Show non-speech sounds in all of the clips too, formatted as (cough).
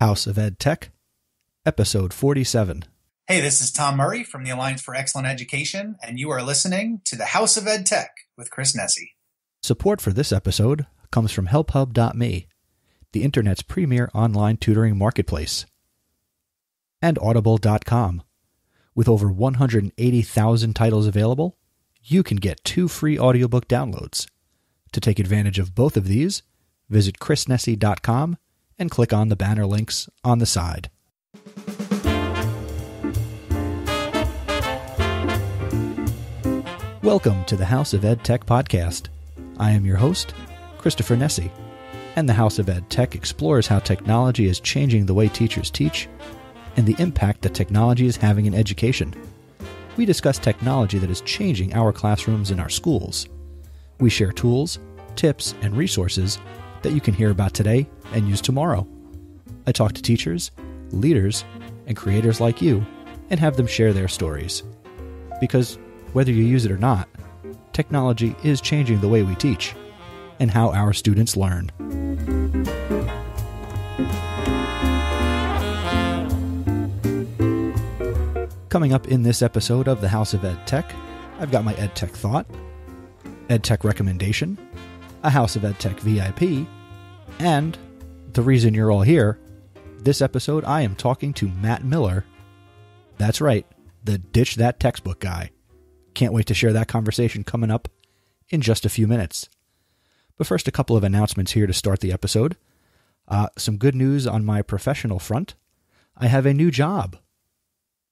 House of Ed Tech, Episode 47. Hey, this is Tom Murray from the Alliance for Excellent Education, and you are listening to the House of Ed Tech with Chris Nesi. Support for this episode comes from HelpHub.me, the Internet's premier online tutoring marketplace, and Audible.com. With over 180,000 titles available, you can get two free audiobook downloads. To take advantage of both of these, visit chrisnesi.com and click on the banner links on the side. Welcome to the House of Ed Tech podcast. I am your host, Christopher Nesi, and the House of Ed Tech explores how technology is changing the way teachers teach and the impact that technology is having in education. We discuss technology that is changing our classrooms in our schools. We share tools, tips, and resources that you can hear about today and use tomorrow. I talk to teachers, leaders, and creators like you and have them share their stories. Because whether you use it or not, technology is changing the way we teach and how our students learn. Coming up in this episode of the House of Ed Tech, I've got my Ed Tech thought, Ed Tech recommendation, a House of Ed Tech VIP, and the reason you're all here. This episode, I am talking to Matt Miller. That's right, the Ditch That Textbook guy. Can't wait to share that conversation coming up in just a few minutes. But first, a couple of announcements here to start the episode. Uh, some good news on my professional front. I have a new job.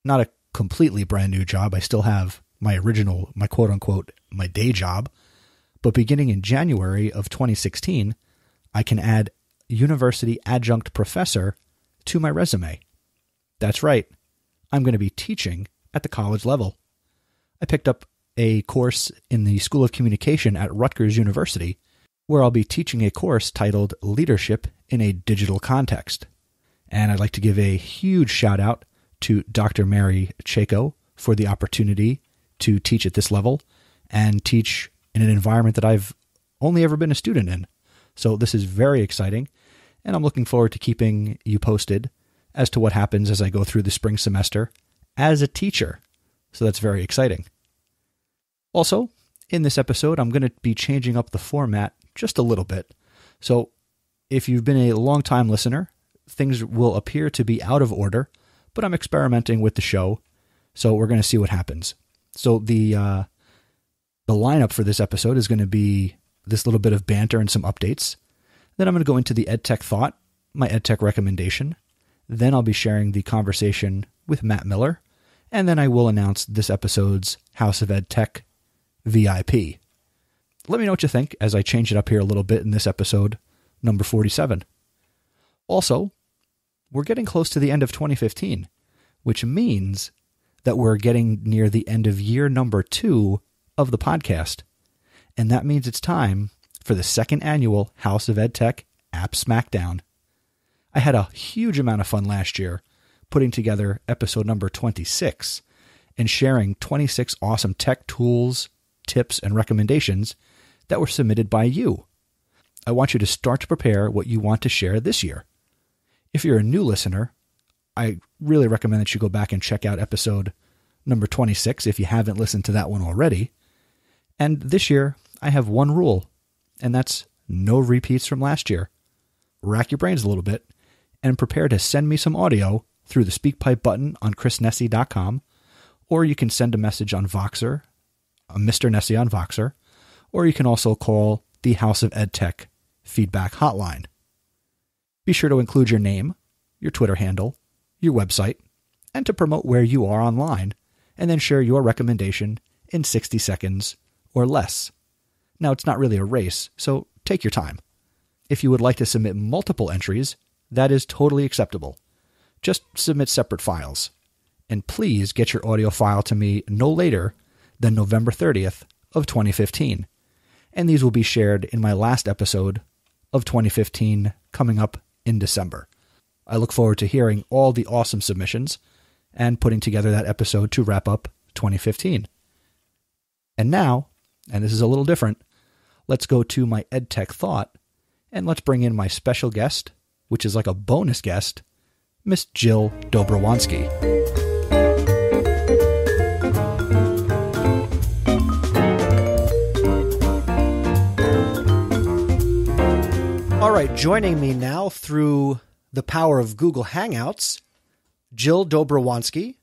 Not a completely brand new job. I still have my original, my quote unquote, my day job. But beginning in January of 2016, I can add university adjunct professor to my resume. That's right. I'm going to be teaching at the college level. I picked up a course in the School of Communication at Rutgers University where I'll be teaching a course titled Leadership in a Digital Context. And I'd like to give a huge shout out to Dr. Mary Chayko for the opportunity to teach at this level and teach in an environment that I've only ever been a student in. So this is very exciting, and I'm looking forward to keeping you posted as to what happens as I go through the spring semester as a teacher. So that's very exciting. Also, in this episode, I'm going to be changing up the format just a little bit. So if you've been a long time listener, things will appear to be out of order, but I'm experimenting with the show, so we're going to see what happens. So the uh, the lineup for this episode is going to be this little bit of banter and some updates. Then I'm going to go into the EdTech thought, my EdTech recommendation. Then I'll be sharing the conversation with Matt Miller, and then I will announce this episode's House of Ed Tech VIP. Let me know what you think as I change it up here a little bit in this episode, number 47. Also, we're getting close to the end of 2015, which means that we're getting near the end of year number two of the podcast. And that means it's time for the second annual House of EdTech App Smackdown. I had a huge amount of fun last year putting together episode number 26 and sharing 26 awesome tech tools, tips, and recommendations that were submitted by you. I want you to start to prepare what you want to share this year. If you're a new listener, I really recommend that you go back and check out episode number 26 if you haven't listened to that one already. And this year, I have one rule, and that's no repeats from last year. Rack your brains a little bit and prepare to send me some audio through the SpeakPipe button on chrisnesi.com, or you can send a message on Voxer, uh, Mr. Nesi on Voxer, or you can also call the House of EdTech feedback hotline. Be sure to include your name, your Twitter handle, your website, and to promote where you are online, and then share your recommendation in 60 seconds or less. Now, it's not really a race, so take your time. If you would like to submit multiple entries, that is totally acceptable. Just submit separate files. And please get your audio file to me no later than November 30th of 2015. And these will be shared in my last episode of 2015 coming up in December. I look forward to hearing all the awesome submissions and putting together that episode to wrap up 2015. And now, and this is a little different, let's go to my EdTech thought and let's bring in my special guest, which is like a bonus guest Miss Jill Dobrowanski. All right, joining me now through the power of Google Hangouts, Jill Dobrowanski.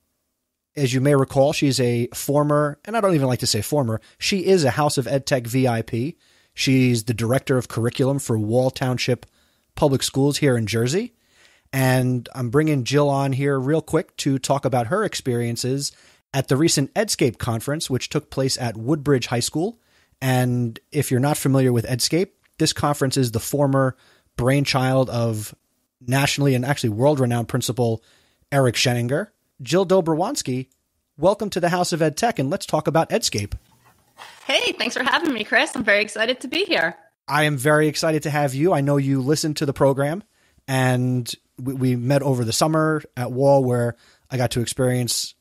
As you may recall, she's a former, and I don't even like to say former, she is a House of EdTech VIP. She's the director of curriculum for Wall Township Public Schools here in Jersey. And I'm bringing Jill on here real quick to talk about her experiences at the recent Edscape conference, which took place at Woodbridge High School. And if you're not familiar with Edscape, this conference is the former brainchild of nationally and actually world renowned principal Eric Sheninger. Jill Dobrowanski, welcome to the House of Ed Tech, and let's talk about Edscape. Hey, thanks for having me, Chris. I'm very excited to be here. I am very excited to have you. I know you listened to the program, and we, we met over the summer at Wall, where I got to experience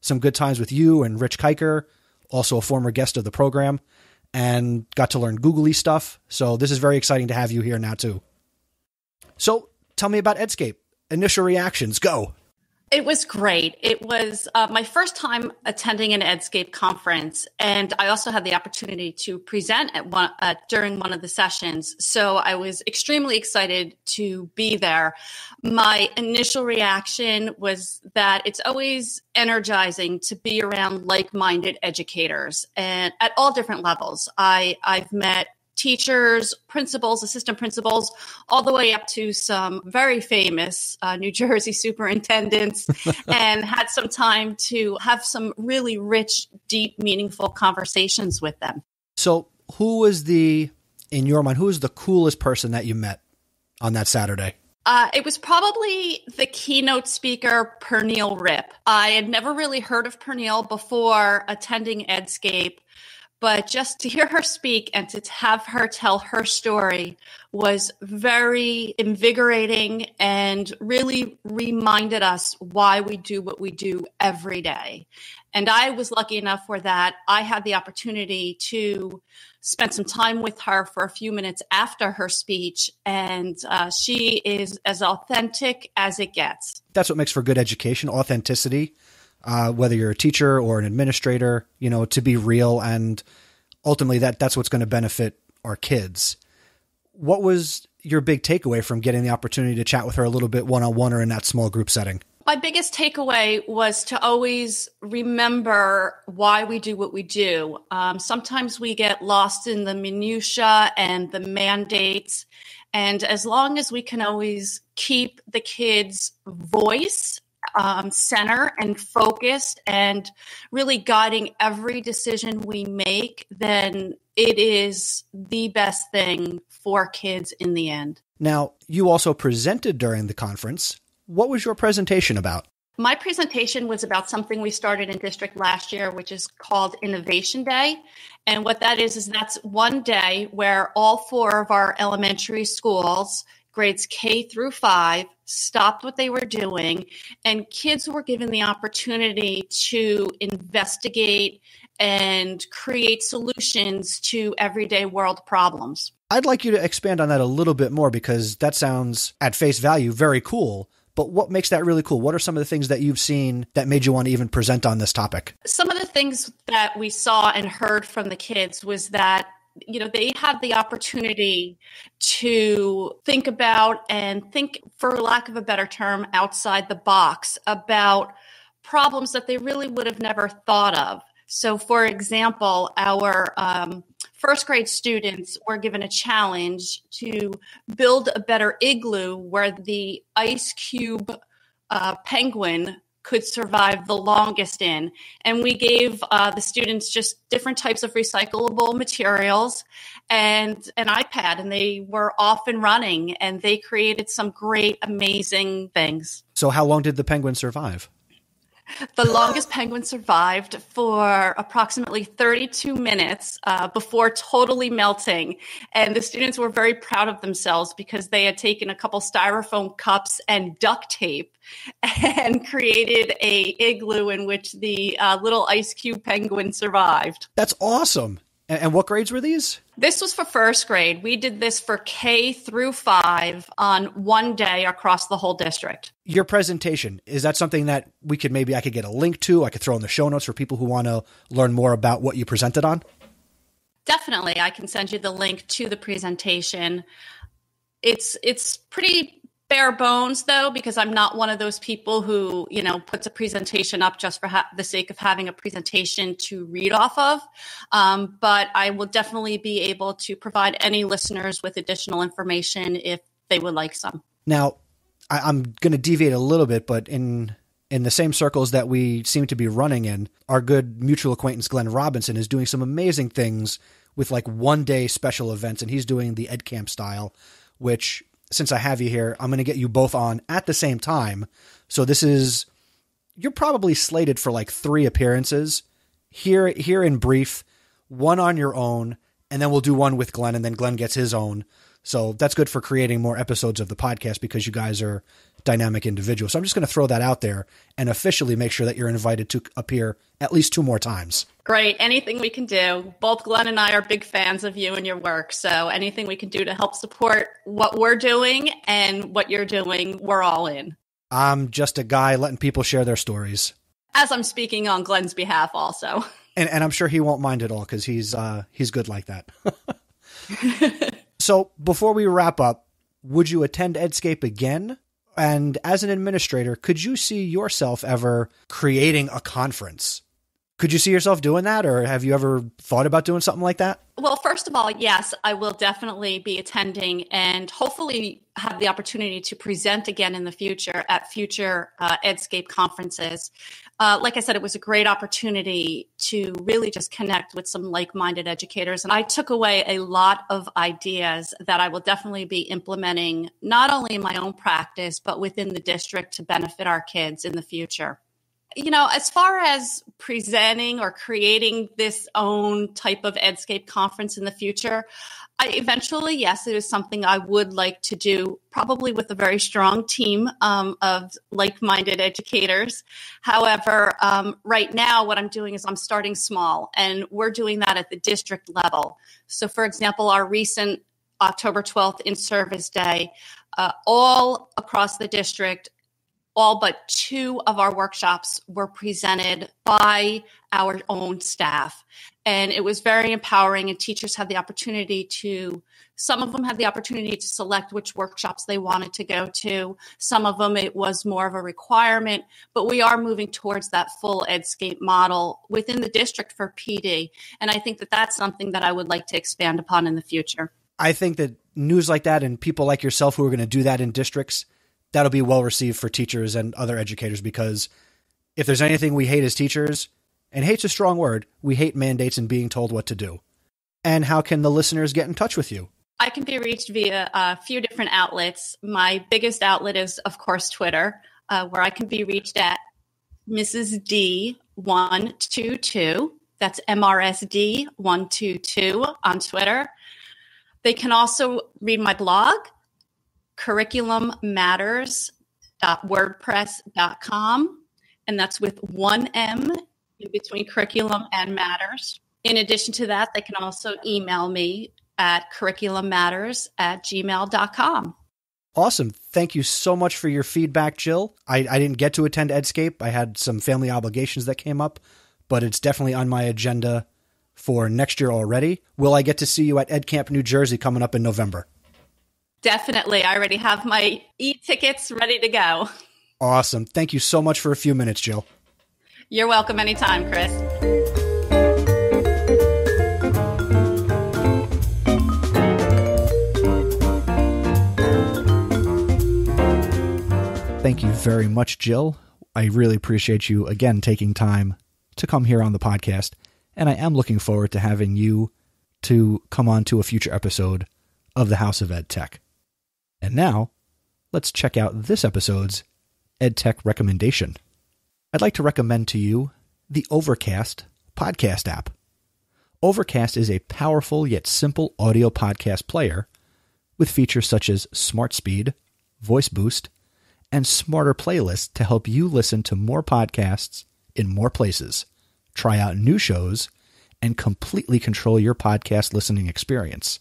some good times with you and Rich Kiker, also a former guest of the program, and got to learn googly stuff. So this is very exciting to have you here now too. So tell me about Edscape. Initial reactions, go. It was great. It was uh, my first time attending an Edscape conference, and I also had the opportunity to present at one uh, during one of the sessions. So I was extremely excited to be there. My initial reaction was that it's always energizing to be around like-minded educators, and at all different levels. I I've met teachers, principals, assistant principals, all the way up to some very famous uh, New (laughs) Jersey superintendents, (laughs) and had some time to have some really rich, deep, meaningful conversations with them. So, who was the, in your mind, who was the coolest person that you met on that Saturday? Uh, it was probably the keynote speaker, Pernille Ripp. I had never really heard of Pernille before attending Edscape but just to hear her speak and to have her tell her story was very invigorating and really reminded us why we do what we do every day. And I was lucky enough for that. I had the opportunity to spend some time with her for a few minutes after her speech, and uh, she is as authentic as it gets. That's what makes for good education authenticity uh, whether you're a teacher or an administrator, you know, to be real and ultimately that that's what's going to benefit our kids. What was your big takeaway from getting the opportunity to chat with her a little bit one on one or in that small group setting? My biggest takeaway was to always remember why we do what we do. Um, sometimes we get lost in the minutia and the mandates, and as long as we can always keep the kids' voice um, center and focused and really guiding every decision we make, then it is the best thing for kids in the end. Now, you also presented during the conference. What was your presentation about? My presentation was about something we started in district last year, which is called Innovation Day. And what that is, is that's one day where all four of our elementary schools grades K through five stopped what they were doing, and kids were given the opportunity to investigate and create solutions to everyday world problems. I'd like you to expand on that a little bit more because that sounds, at face value, very cool. But what makes that really cool? What are some of the things that you've seen that made you want to even present on this topic? Some of the things that we saw and heard from the kids was that you know they have the opportunity to think about and think for lack of a better term outside the box about problems that they really would have never thought of. So for example our um, first grade students were given a challenge to build a better igloo where the ice cube uh, penguin could survive the longest in. And we gave uh, the students just different types of recyclable materials and an iPad, and they were off and running, and they created some great, amazing things. So, how long did the penguin survive? The longest penguin survived for approximately 32 minutes uh, before totally melting. And the students were very proud of themselves because they had taken a couple styrofoam cups and duct tape (laughs) and created a igloo in which the uh, little ice cube penguin survived. That's awesome. And, what grades were these? This was for first grade. We did this for K through five on one day across the whole district. Your presentation, is that something that we could maybe I could get a link to? I could throw in the show notes for people who want to learn more about what you presented on? Definitely. I can send you the link to the presentation. It's it's pretty bare bones though because i'm not one of those people who you know puts a presentation up just for ha- the sake of having a presentation to read off of. Um, but i will definitely be able to provide any listeners with additional information if they would like some. Now I, i'm going to deviate a little bit but in in the same circles that we seem to be running in our good mutual acquaintance glenn robinson is doing some amazing things with like one day special events and he's doing the ed camp style which since I have you here, I'm going to get you both on at the same time. So this is you're probably slated for like three appearances here here in brief, one on your own, and then we'll do one with Glenn, and then Glenn gets his own. So that's good for creating more episodes of the podcast because you guys are dynamic individuals. So I'm just going to throw that out there and officially make sure that you're invited to appear at least two more times. Great. Anything we can do. Both Glenn and I are big fans of you and your work. So anything we can do to help support what we're doing and what you're doing, we're all in. I'm just a guy letting people share their stories. As I'm speaking on Glenn's behalf, also. (laughs) And, and I'm sure he won't mind at all because he's uh, he's good like that. (laughs) so before we wrap up, would you attend Edscape again? And as an administrator, could you see yourself ever creating a conference? Could you see yourself doing that, or have you ever thought about doing something like that? Well, first of all, yes, I will definitely be attending and hopefully have the opportunity to present again in the future at future uh, Edscape conferences. Uh, like I said, it was a great opportunity to really just connect with some like minded educators. And I took away a lot of ideas that I will definitely be implementing, not only in my own practice, but within the district to benefit our kids in the future you know, as far as presenting or creating this own type of Edscape conference in the future, I eventually, yes, it is something I would like to do, probably with a very strong team um, of like minded educators. However, um, right now, what I'm doing is I'm starting small, and we're doing that at the district level. So, for example, our recent October 12th in service day, uh, all across the district, all but two of our workshops were presented by our own staff. And it was very empowering, and teachers had the opportunity to, some of them had the opportunity to select which workshops they wanted to go to. Some of them, it was more of a requirement, but we are moving towards that full Edscape model within the district for PD. And I think that that's something that I would like to expand upon in the future. I think that news like that and people like yourself who are going to do that in districts that'll be well received for teachers and other educators because if there's anything we hate as teachers, and hate's a strong word, we hate mandates and being told what to do. And how can the listeners get in touch with you? I can be reached via a few different outlets. My biggest outlet is, of course, Twitter, uh, where I can be reached at Mrs. D122. That's MRSD122 on Twitter. They can also read my blog, curriculummatters.wordpress.com. And that's with one M in between curriculum and matters. In addition to that, they can also email me at curriculummatters at gmail.com. Awesome. Thank you so much for your feedback, Jill. I, I didn't get to attend Edscape. I had some family obligations that came up, but it's definitely on my agenda for next year already. Will I get to see you at EdCamp New Jersey coming up in November? Definitely. I already have my e tickets ready to go. Awesome. Thank you so much for a few minutes, Jill. You're welcome anytime, Chris. Thank you very much, Jill. I really appreciate you again taking time to come here on the podcast, and I am looking forward to having you to come on to a future episode of the House of Ed Tech. And now, let's check out this episode's EdTech recommendation. I'd like to recommend to you the Overcast podcast app. Overcast is a powerful yet simple audio podcast player with features such as Smart Speed, Voice Boost, and smarter playlists to help you listen to more podcasts in more places, try out new shows, and completely control your podcast listening experience.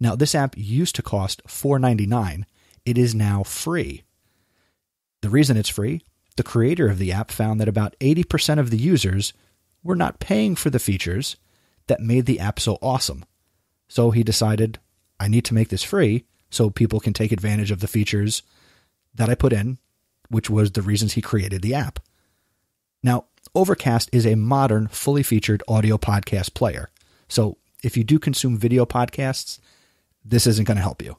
Now, this app used to cost $4.99. It is now free. The reason it's free, the creator of the app found that about 80% of the users were not paying for the features that made the app so awesome. So he decided, I need to make this free so people can take advantage of the features that I put in, which was the reasons he created the app. Now, Overcast is a modern, fully featured audio podcast player. So if you do consume video podcasts, this isn't going to help you.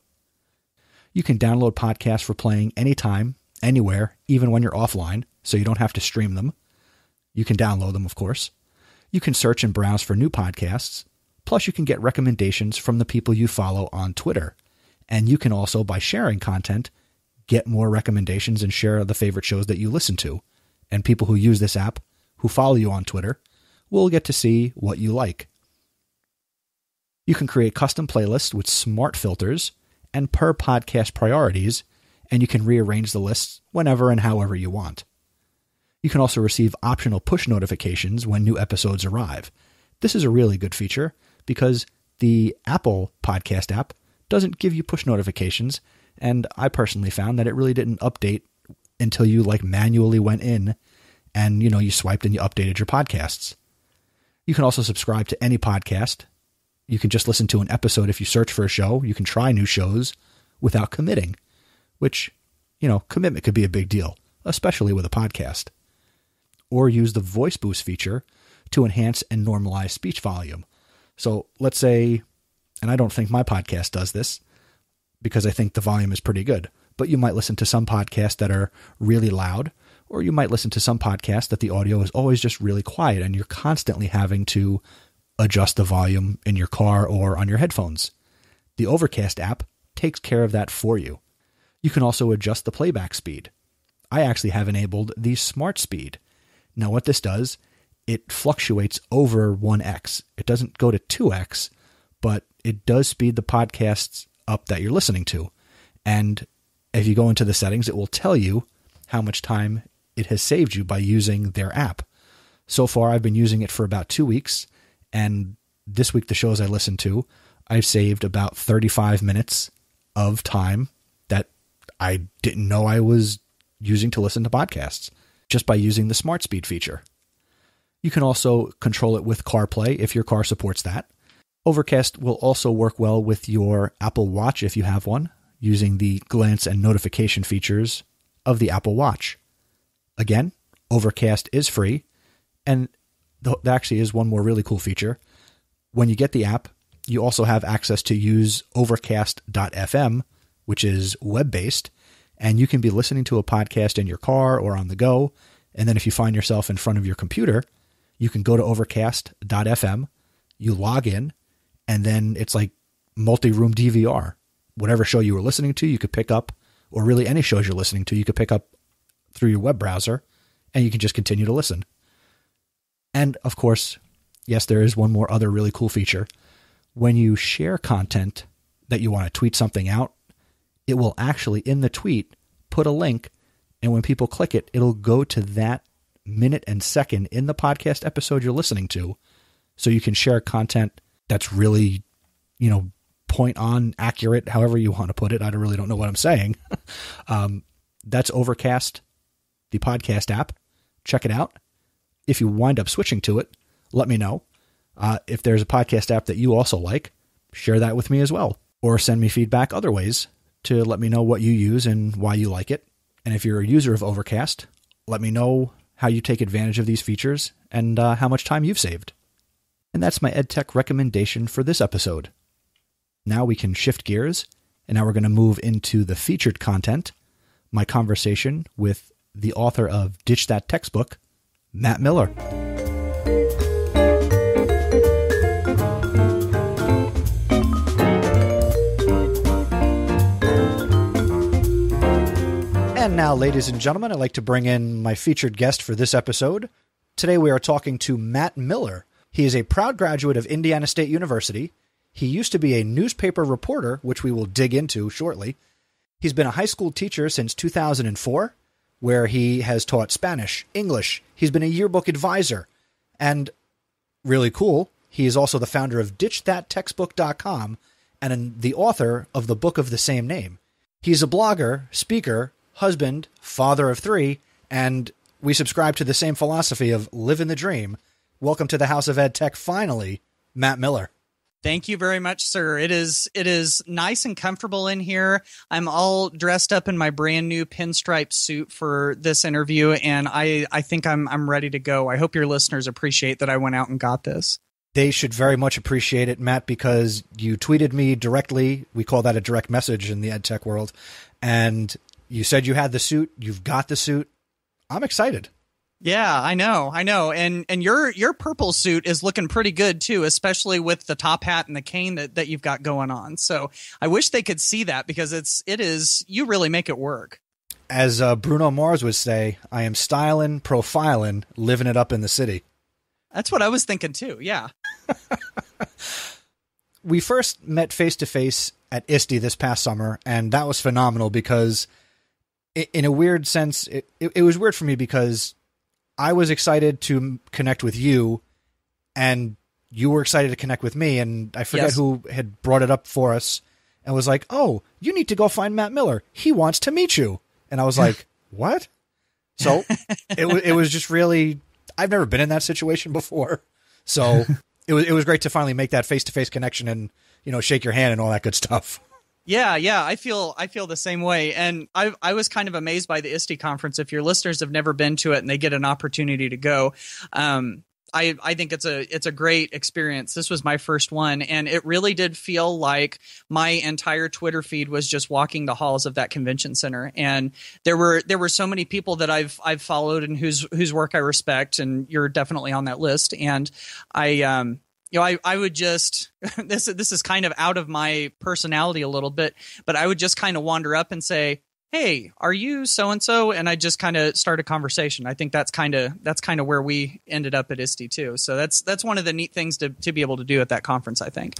You can download podcasts for playing anytime, anywhere, even when you're offline, so you don't have to stream them. You can download them, of course. You can search and browse for new podcasts. Plus, you can get recommendations from the people you follow on Twitter. And you can also, by sharing content, get more recommendations and share the favorite shows that you listen to. And people who use this app, who follow you on Twitter, will get to see what you like. You can create custom playlists with smart filters and per podcast priorities, and you can rearrange the lists whenever and however you want. You can also receive optional push notifications when new episodes arrive. This is a really good feature because the Apple podcast app doesn't give you push notifications, and I personally found that it really didn't update until you like manually went in and you know you swiped and you updated your podcasts. You can also subscribe to any podcast you can just listen to an episode if you search for a show. You can try new shows without committing, which, you know, commitment could be a big deal, especially with a podcast. Or use the voice boost feature to enhance and normalize speech volume. So let's say, and I don't think my podcast does this because I think the volume is pretty good, but you might listen to some podcasts that are really loud, or you might listen to some podcasts that the audio is always just really quiet and you're constantly having to adjust the volume in your car or on your headphones. The Overcast app takes care of that for you. You can also adjust the playback speed. I actually have enabled the smart speed. Now, what this does, it fluctuates over 1x. It doesn't go to 2x, but it does speed the podcasts up that you're listening to. And if you go into the settings, it will tell you how much time it has saved you by using their app. So far, I've been using it for about two weeks, and this week, the shows I listened to, I've saved about 35 minutes of time that I didn't know I was using to listen to podcasts just by using the smart speed feature. You can also control it with CarPlay if your car supports that. Overcast will also work well with your Apple Watch if you have one, using the glance and notification features of the Apple Watch. Again, Overcast is free, and there actually is one more really cool feature. When you get the app, you also have access to use overcast.fm, which is web based, and you can be listening to a podcast in your car or on the go. And then if you find yourself in front of your computer, you can go to overcast.fm, you log in, and then it's like multi room DVR. Whatever show you were listening to, you could pick up, or really any shows you're listening to, you could pick up through your web browser, and you can just continue to listen. And of course, yes, there is one more other really cool feature. When you share content that you want to tweet something out, it will actually, in the tweet, put a link. And when people click it, it'll go to that minute and second in the podcast episode you're listening to. So you can share content that's really, you know, point on, accurate, however you want to put it. I really don't know what I'm saying. (laughs) um, that's Overcast, the podcast app. Check it out if you wind up switching to it, let me know. Uh, if there's a podcast app that you also like, share that with me as well. Or send me feedback other ways to let me know what you use and why you like it. And if you're a user of Overcast, let me know how you take advantage of these features and uh, how much time you've saved. And that's my EdTech recommendation for this episode. Now we can shift gears, and now we're going to move into the featured content my conversation with the author of Ditch That Textbook, Matt Miller. And now, ladies and gentlemen, I'd like to bring in my featured guest for this episode. Today, we are talking to Matt Miller. He is a proud graduate of Indiana State University. He used to be a newspaper reporter, which we will dig into shortly. He's been a high school teacher since 2004 where he has taught Spanish, English. He's been a yearbook advisor. And really cool, He is also the founder of DitchThatTextbook.com and the author of the book of the same name. He's a blogger, speaker, husband, father of three, and we subscribe to the same philosophy of living the dream. Welcome to the House of Ed Tech, finally, Matt Miller. Thank you very much, sir. It is it is nice and comfortable in here. I'm all dressed up in my brand new pinstripe suit for this interview, and I I think I'm I'm ready to go. I hope your listeners appreciate that I went out and got this. They should very much appreciate it, Matt, because you tweeted me directly. We call that a direct message in the ed tech world, and you said you had the suit. You've got the suit. I'm excited. Yeah, I know, I know, and and your your purple suit is looking pretty good too, especially with the top hat and the cane that, that you've got going on. So I wish they could see that because it's it is you really make it work. As uh, Bruno Mars would say, I am styling, profiling, living it up in the city. That's what I was thinking too. Yeah. (laughs) we first met face to face at ISTE this past summer, and that was phenomenal because, in a weird sense, it, it, it was weird for me because I was excited to connect with you, and you were excited to connect with me, and I forget yes. who had brought it up for us, and was like, "Oh, you need to go find Matt Miller. He wants to meet you." And I was (laughs) like, "What?" So it was it was just really I've never been in that situation before, so (laughs) it was it was great to finally make that face to face connection and you know shake your hand and all that good stuff. Yeah, yeah, I feel I feel the same way, and I I was kind of amazed by the ISTE conference. If your listeners have never been to it and they get an opportunity to go, um, I I think it's a it's a great experience. This was my first one, and it really did feel like my entire Twitter feed was just walking the halls of that convention center. And there were there were so many people that I've I've followed and whose whose work I respect, and you're definitely on that list. And I um you know, I, I would just (laughs) this this is kind of out of my personality a little bit, but I would just kind of wander up and say, "Hey, are you so and so?" And I just kind of start a conversation. I think that's kind of that's kind of where we ended up at ISTE too. So that's that's one of the neat things to to be able to do at that conference. I think.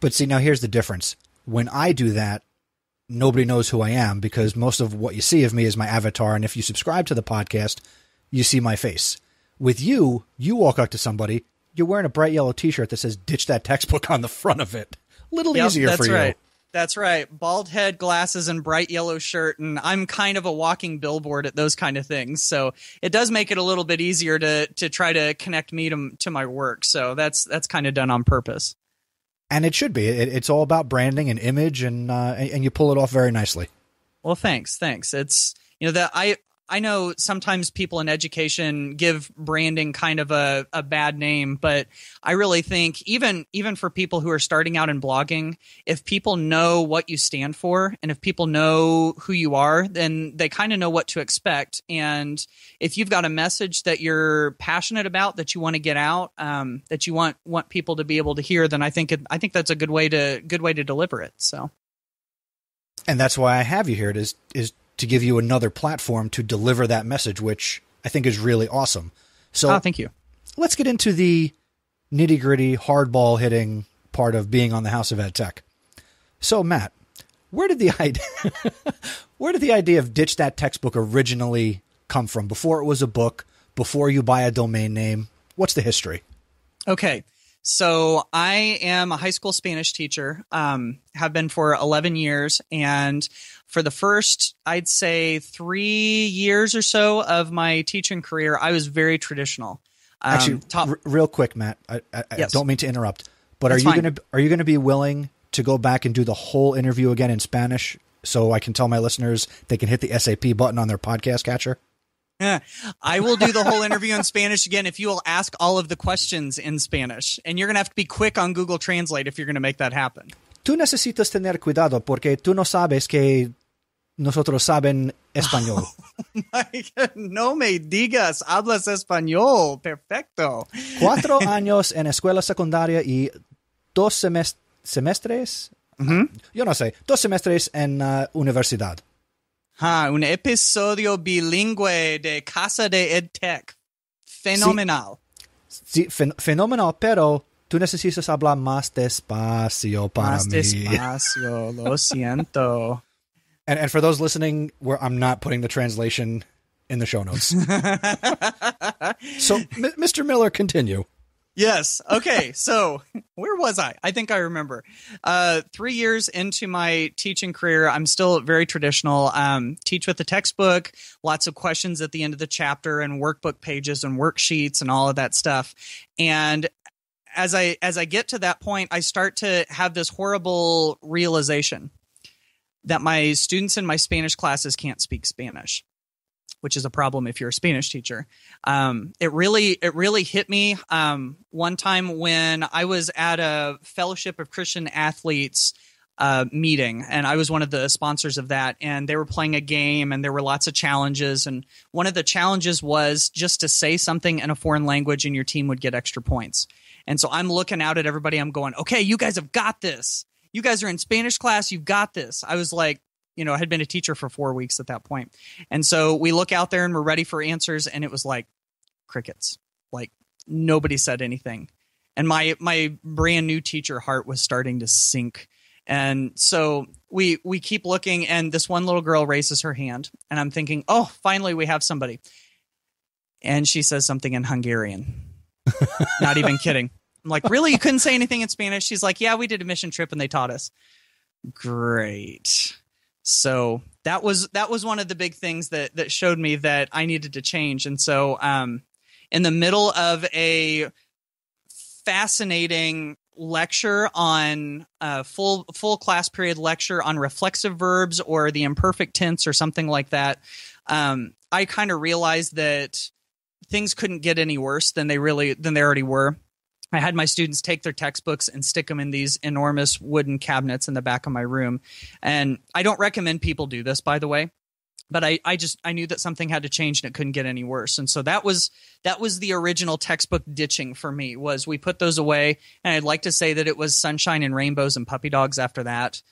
But see, now here's the difference. When I do that, nobody knows who I am because most of what you see of me is my avatar, and if you subscribe to the podcast, you see my face. With you, you walk up to somebody you're wearing a bright yellow T-shirt that says "Ditch that textbook" on the front of it. A Little yep, easier for you. Right. That's right. Bald head, glasses, and bright yellow shirt, and I'm kind of a walking billboard at those kind of things. So it does make it a little bit easier to to try to connect me to, to my work. So that's that's kind of done on purpose. And it should be. It, it's all about branding and image, and uh, and you pull it off very nicely. Well, thanks, thanks. It's you know that I I know sometimes people in education give branding kind of a, a bad name, but I really think even even for people who are starting out in blogging, if people know what you stand for and if people know who you are, then they kind of know what to expect. And if you've got a message that you're passionate about, that you want to get out, um, that you want want people to be able to hear, then I think it, I think that's a good way to good way to deliver it. So and that's why I have you here. Is is to give you another platform to deliver that message, which I think is really awesome. So, oh, thank you. Let's get into the nitty gritty, hardball hitting part of being on the House of Ed Tech. So, Matt, where did the (laughs) idea where did the idea of ditch that textbook originally come from? Before it was a book, before you buy a domain name, what's the history? Okay. So I am a high school Spanish teacher, um, have been for 11 years. And for the first, I'd say three years or so of my teaching career, I was very traditional. Um, Actually, top- r- real quick, Matt, I, I, yes. I, don't mean to interrupt, but That's are you going to, are you going to be willing to go back and do the whole interview again in Spanish so I can tell my listeners they can hit the SAP button on their podcast catcher? (laughs) I will do the whole interview in Spanish again if you will ask all of the questions in Spanish. And you're going to have to be quick on Google Translate if you're going to make that happen. Tú necesitas tener cuidado porque tú no sabes que nosotros saben español. Oh (laughs) no me digas, hablas español. Perfecto. Cuatro (laughs) años en escuela secundaria y dos semestres. Uh -huh. Yo no sé, dos semestres en uh, universidad. Ah, un episodio bilingüe de Casa de EdTech. Fenomenal. Sí, sí fen fenomenal, pero tú necesitas hablar más despacio para más mí. despacio, lo (laughs) siento. And, and for those listening, where I'm not putting the translation in the show notes. (laughs) so, M- Mr. Miller, continue. Yes. Okay. (laughs) So where was I? I think I remember. Uh, three years into my teaching career, I'm still very traditional. Um, teach with the textbook, lots of questions at the end of the chapter, and workbook pages and worksheets and all of that stuff. And as I as I get to that point, I start to have this horrible realization that my students in my Spanish classes can't speak Spanish which is a problem if you're a Spanish teacher. Um, it really it really hit me um, one time when I was at a Fellowship of Christian Athletes uh, meeting, and I was one of the sponsors of that. And they were playing a game, and there were lots of challenges. And one of the challenges was just to say something in a foreign language, and your team would get extra points. And so I'm looking out at everybody. I'm going, okay, you guys have got this. You guys are in Spanish class. You've got this. I was like, you know, I had been a teacher for four weeks at that point. And so we look out there and we're ready for answers. And it was like crickets. Like nobody said anything. And my my brand new teacher heart was starting to sink. And so we we keep looking and this one little girl raises her hand and I'm thinking, "Oh, finally we have somebody." And she says something in Hungarian. (laughs) Not even kidding. I'm like, "Really? You couldn't say anything in Spanish?" She's like, "Yeah, we did a mission trip and they taught us." Great. So that was that was one of the big things that that showed me that I needed to change. And so um, in the middle of a fascinating lecture on a full full class period lecture on reflexive verbs or the imperfect tense or something like that, um, I kind of realized that things couldn't get any worse than they really than they already were. I had my students take their textbooks and stick them in these enormous wooden cabinets in the back of my room. And I don't recommend people do this, by the way. But I, I just I knew that something had to change and it couldn't get any worse. And so that was that was the original textbook ditching for me was we put those away. And I'd like to say that it was sunshine and rainbows and puppy dogs after that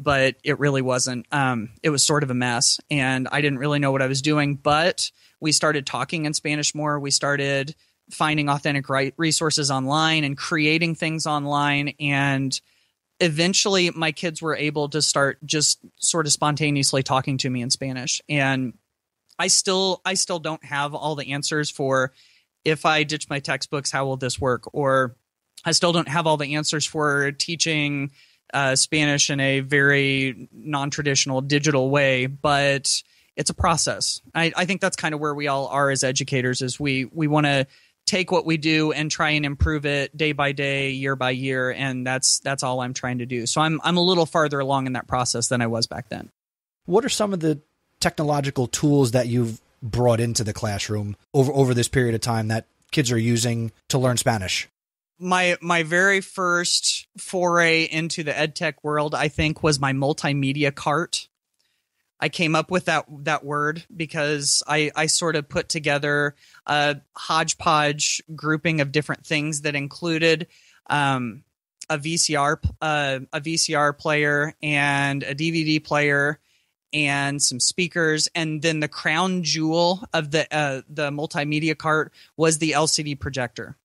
but it really wasn't. Um, it was sort of a mess, and I didn't really know what I was doing. But we started talking in Spanish more. We started finding authentic right resources online and creating things online and eventually my kids were able to start just sort of spontaneously talking to me in Spanish. And I still I still don't have all the answers for if I ditch my textbooks how will this work? Or I still don't have all the answers for teaching uh, Spanish in a very non-traditional digital way but it's a process. I, I think that's kind of where we all are as educators is we we want to take what we do and try and improve it day by day, year by year, and that's that's all I'm trying to do. So I'm I'm a little farther along in that process than I was back then. What are some of the technological tools that you've brought into the classroom over over this period of time that kids are using to learn Spanish? My my very first foray into the ed tech world, I think, was my multimedia cart. I came up with that that word because I I sort of put together a hodgepodge grouping of different things that included um, a VCR uh, a VCR player and a DVD player and some speakers. And then the crown jewel of the uh, the multimedia cart was the LCD projector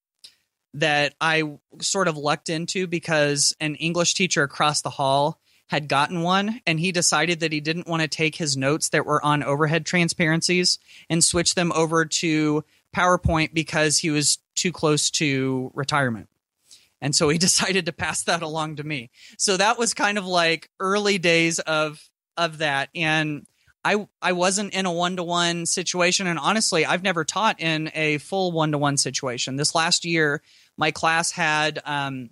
that I sort of lucked into because an English teacher across the hall had gotten one and he decided that he didn't want to take his notes that were on overhead transparencies and switch them over to PowerPoint because he was too close to retirement. And so he (laughs) decided to pass that along to me. So that was kind of like early days of of that and I I wasn't in a one-to-one situation and honestly I've never taught in a full one-to-one situation. This last year my class had um,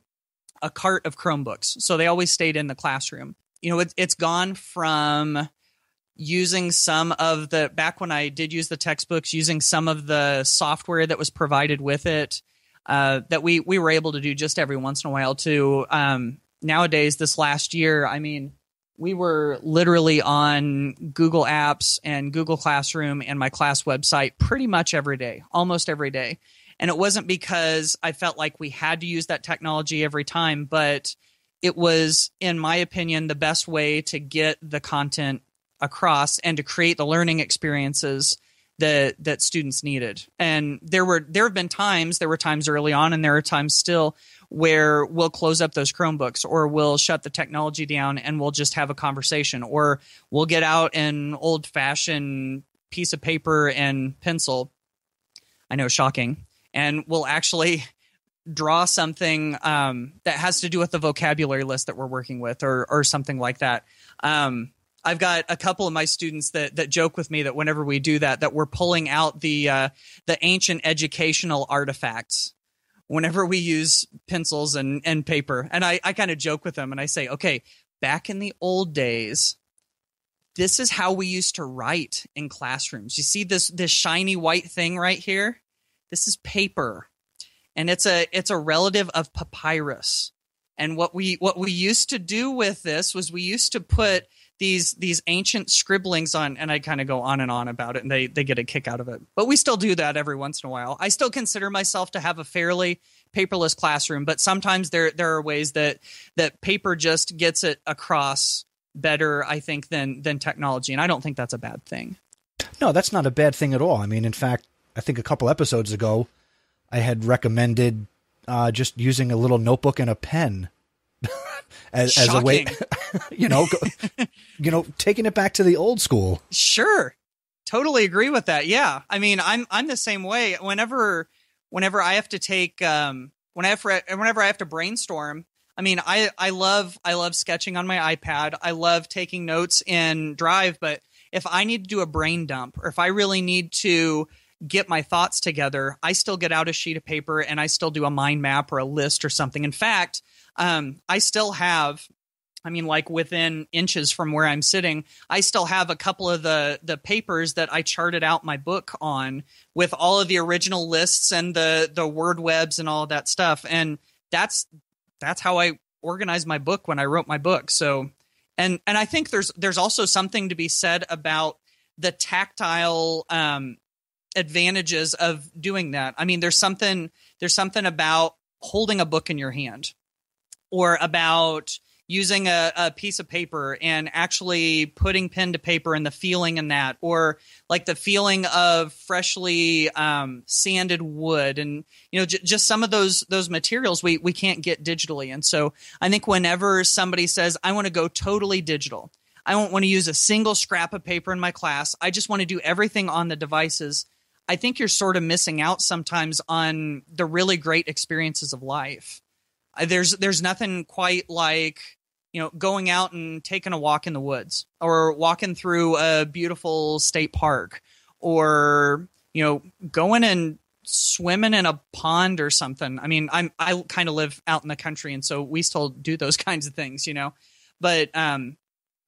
a cart of Chromebooks. So they always stayed in the classroom. You know, it, it's gone from using some of the back when I did use the textbooks, using some of the software that was provided with it uh, that we we were able to do just every once in a while. To um, nowadays, this last year, I mean, we were literally on Google Apps and Google Classroom and my class website pretty much every day, almost every day. And it wasn't because I felt like we had to use that technology every time, but it was, in my opinion, the best way to get the content across and to create the learning experiences that that students needed. And there were there have been times, there were times early on and there are times still where we'll close up those Chromebooks or we'll shut the technology down and we'll just have a conversation or we'll get out an old fashioned piece of paper and pencil. I know shocking and we'll actually draw something um, that has to do with the vocabulary list that we're working with or or something like that. Um, I've got a couple of my students that that joke with me that whenever we do that, that we're pulling out the uh, the ancient educational artifacts whenever we use pencils and and paper. And I I kind of joke with them and I say, okay, back in the old days, this is how we used to write in classrooms. You see this this shiny white thing right here? This is paper. And it's a it's a relative of papyrus. And what we what we used to do with this was we used to put these these ancient scribblings on and I kind of go on and on about it and they they get a kick out of it. But we still do that every once in a while. I still consider myself to have a fairly paperless classroom, but sometimes there there are ways that that paper just gets it across better I think than than technology and I don't think that's a bad thing. No, that's not a bad thing at all. I mean, in fact, I think a couple episodes ago I had recommended uh, just using a little notebook and a pen (laughs) as, as a way, (laughs) you know, go, you know, taking it back to the old school. Sure, totally agree with that. Yeah, I mean, I'm I'm the same way. Whenever whenever I have to take um whenever whenever I have to brainstorm, I mean, I I love I love sketching on my iPad. I love taking notes in Drive, but if I need to do a brain dump or if I really need to get my thoughts together, I still get out a sheet of paper and I still do a mind map or a list or something. In fact, um, I still have I mean, like within inches from where I'm sitting, I still have a couple of the the papers that I charted out my book on with all of the original lists and the the word webs and all of that stuff. And that's that's how I organized my book when I wrote my book. So, and and I think there's there's also something to be said about the tactile um, advantages of doing that. I mean, there's something there's something about holding a book in your hand or about using a, a, piece of paper and actually putting pen to paper and the feeling in that or like the feeling of freshly um, sanded wood and you know j- just some of those those materials we we can't get digitally. And so i think whenever somebody says i want to go totally digital. I don't want to use a single scrap of paper in my class. I just want to do everything on the devices i think you're sort of missing out sometimes on the really great experiences of life. There's there's nothing quite like you know going out and taking a walk in the woods or walking through a beautiful state park or you know going and swimming in a pond or something. I mean i'm i kind of live out in the country and so we still do those (laughs) kinds of things you know? But um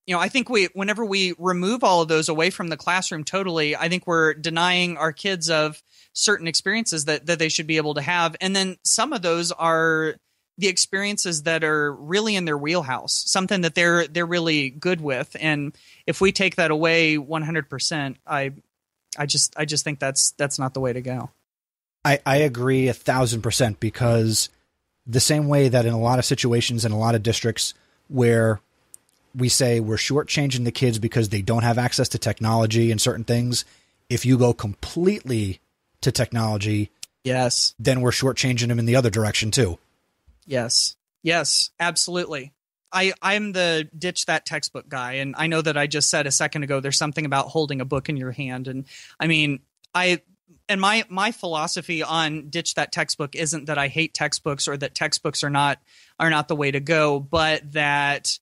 you know i think we whenever we remove all of those away from the classroom totally i think we're denying our kids of certain experiences that that they should be able to have and then some of those are the experiences that are really in their wheelhouse, something that they're they're really good with. And if we take that away 100%, I I just I just think that's that's not the way to go. I, I agree a thousand percent because the same way that in a lot of situations in a lot of districts where we say we're shortchanging the kids because they don't have access to technology and certain things, if you go completely to technology, yes, then we're shortchanging them in the other direction too. Yes. Yes, absolutely. I, I'm the ditch that textbook guy, and I know that I just said a second ago there's something about holding a book in your hand, and I mean, I and my my philosophy on ditch that textbook isn't that I hate textbooks or that textbooks are not are not the way to go, but that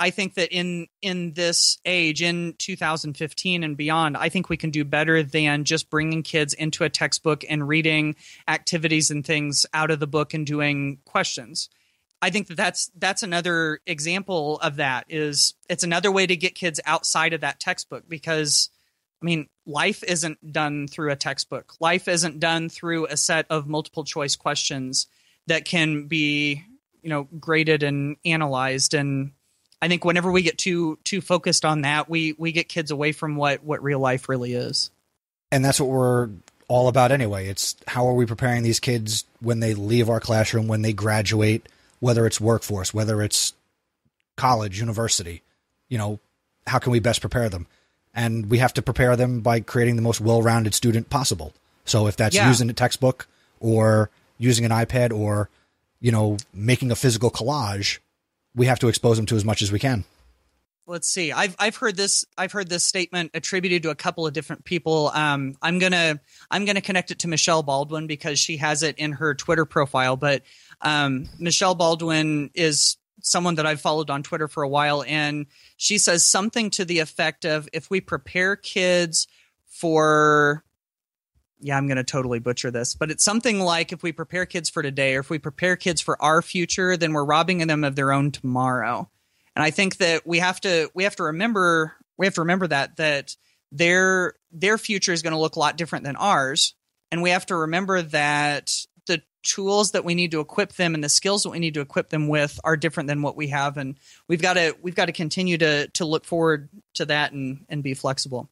I think that in in this age, in 2015 and beyond, I think we can do better than just bringing kids into a textbook and reading activities and things out of the book and doing questions. I think that that's that's another example of that. Is it's another way to get kids outside of that textbook because, I mean, life isn't done through a textbook. Life isn't done through a set of multiple choice questions that can be you know graded and analyzed and I think whenever we get too too focused on that, we we get kids away from what what real life really is. And that's what we're all about anyway. It's how are we preparing these kids when they leave our classroom, when they graduate, whether it's workforce, whether it's college, university. You know, how can we best prepare them? And we have to prepare them by creating the most well-rounded student possible. So if that's yeah. using a textbook or using an iPad or you know making a physical collage, we have to expose them to as much as we can. let's see. I've I've heard this I've heard this statement attributed to a couple of different people. Um, I'm gonna I'm gonna connect it to Michelle Baldwin because she has it in her Twitter profile. But um, Michelle Baldwin is someone that I've followed on Twitter for a while, and she says something to the effect of if we prepare kids for yeah, I'm going to totally butcher this, but it's something like if we prepare kids for today or if we prepare kids for our future, then we're robbing them of their own tomorrow. And I think that we have to we have to remember we have to remember that that their their future is going to look a lot different than ours, and we have to remember that the tools that we need to equip them and the skills that we need to equip them with are different than what we have, and we've got to we've got to continue to to look forward to that and and be flexible.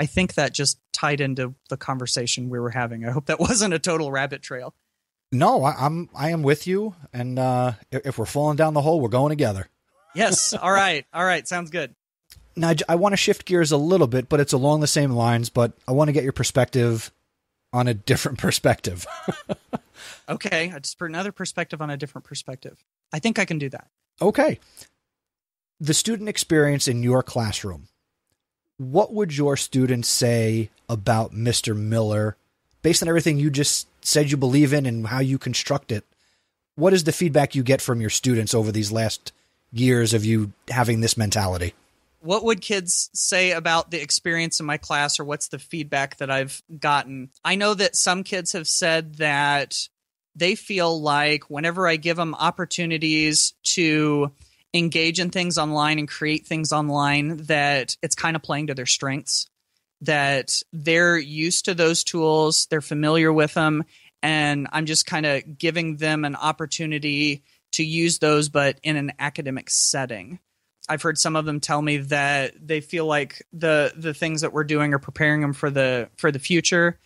I think that just tied into the conversation we were having. I hope that (laughs) wasn't a total rabbit trail. No, I, I'm I am with you, and uh, if if we're falling down the hole, we're going together. Yes. (laughs) All right. All right. Sounds good. Now, I want to shift gears a little bit, but it's along the same lines. But I want to get your perspective on a different (laughs) perspective. Okay. Just for another perspective on a different perspective. I think I can do that. okay. The student experience in your classroom. What would your students say about Mr. Miller based on everything you just said you believe in and how you construct it? What is the feedback you get from your students over these last years of you having this mentality? what would kids say about the experience in my class or what's the feedback that I've gotten? I know that some kids have said that they feel like whenever I give them opportunities to engage in things online and create things online that it's kind of playing to their strengths that they're used to those tools, they're familiar with them and I'm just kind of giving them an opportunity to use those but in an academic setting. I've heard some of them tell me that they feel like the the things that we're doing are preparing them for the for the future.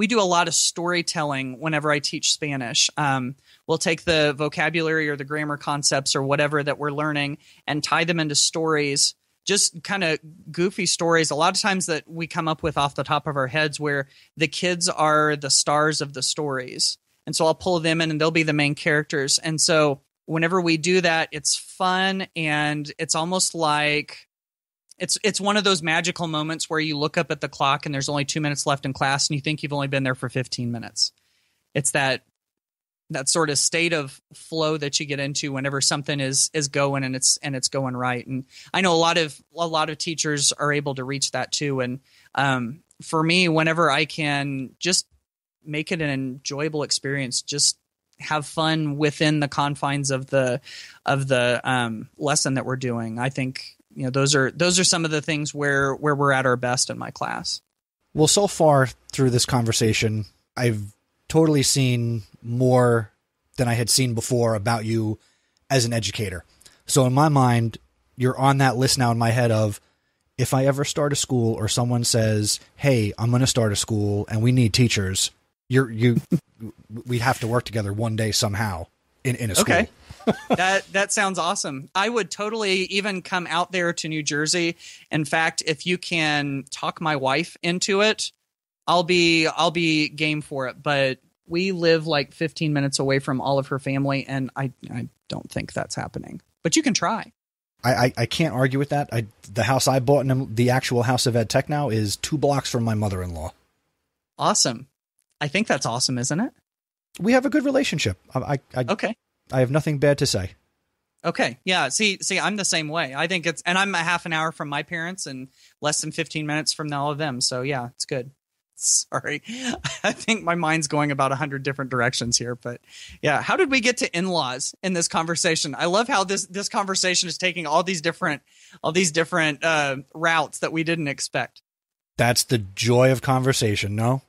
We do a lot of storytelling whenever I teach Spanish. Um, we'll take the vocabulary or the grammar concepts or whatever that we're learning and tie them into stories, just kind of goofy stories. A lot of times that we come up with off the top of our heads where the kids are the stars of the stories. And so I'll pull them in and they'll be the main characters. And so whenever we do that, it's fun and it's almost like it's it's one of those magical moments where you look up at the clock and there's only two minutes left in class and you think you've only been there for 15 minutes. It's that that sort of state of flow that you get into whenever something is is going and it's and it's going right. And I know a lot of a lot of teachers are able to reach that too. And um, for me, whenever I can just make it an enjoyable experience, just have fun within the confines of the of the um, lesson that we're doing. I think you know those are those are some of the things where where we're at our best in my class. Well, so far through this conversation, I've totally seen more than I had seen before about you as an educator. So in my mind, you're on that list now in my head of if I ever start a school or someone says, "Hey, I'm going to start a school and we need teachers," you're you (laughs) we have to work together one day somehow in in a school. Okay. That that sounds awesome. I would totally even come out there to New Jersey. In fact, if you can talk my wife into it, I'll be I'll be game for it. But we live like 15 minutes away from all of her family, and I I don't think that's happening. But you can try. I, I, I can't argue with that. I, the house I bought in the actual House of Ed Tech now is two blocks from my mother in law. Awesome. I think that's awesome, isn't it? We have a good relationship. I, I, I, Okay. I have nothing bad to say. Okay. Yeah. See, see, I'm the same way. I think it's, and I'm a half an hour from my parents and less than 15 minutes from all of them. So yeah, it's good. (laughs) Sorry. (laughs) I think my mind's going about a hundred different directions here, but yeah. How did we get to in-laws in this conversation? I love how this, this conversation is taking all these different, all these different, uh, routes that we didn't expect. That's the joy of conversation, no?